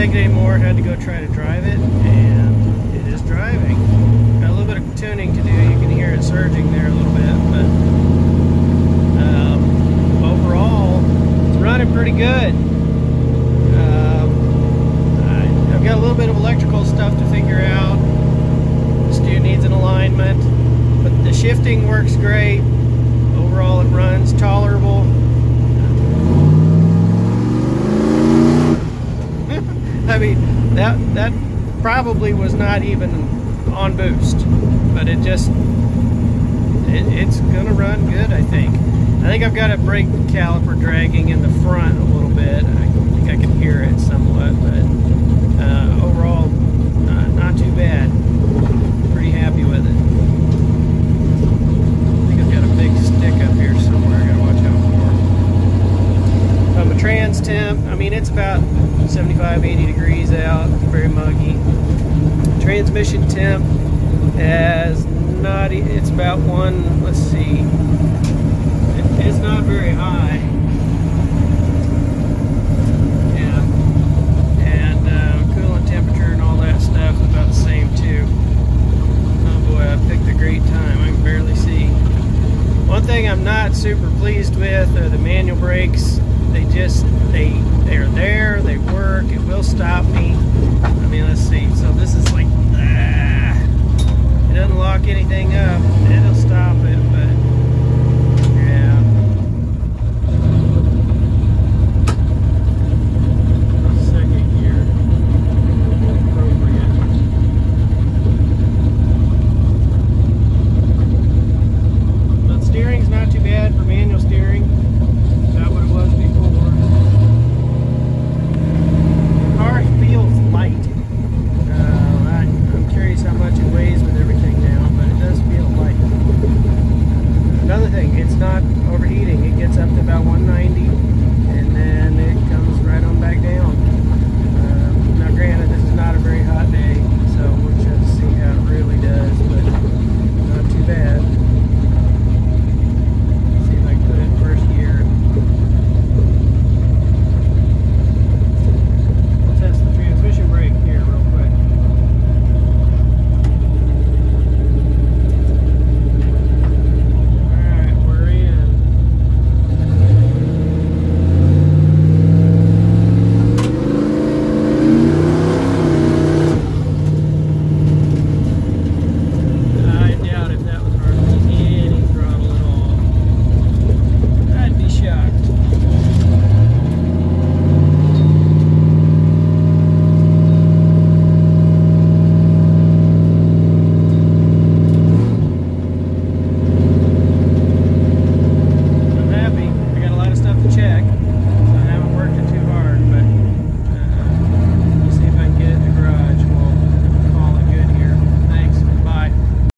take it anymore. Had to go try to drive it, and it is driving. Got a little bit of tuning to do. You can hear it surging there a little bit, but um, overall, it's running pretty good. Um, I, I've got a little bit of electrical stuff to figure out. The steer needs an alignment, but the shifting works great. Overall, it runs tolerable. I mean, that that probably was not even on boost, but it just it, it's gonna run good. I think. I think I've got a brake caliper dragging in the front a little bit. I think I can hear it somewhat, but uh, overall, uh, not too bad. Pretty happy with it. I think I've got a big stick up here somewhere. I gotta watch trans temp, I mean it's about 75, 80 degrees out. Very muggy. Transmission temp has not. It's about one. Let's see. It- It's not very high. Yeah. And uh, coolant temperature and all that stuff about the same too. Oh boy, I picked a great time. I barely see. One thing I'm not super pleased with are the manual brakes. Just they they're there, they work, it will stop me. I mean let's see. So this is like not overheating. It gets up to about 190 and then it comes right on back down.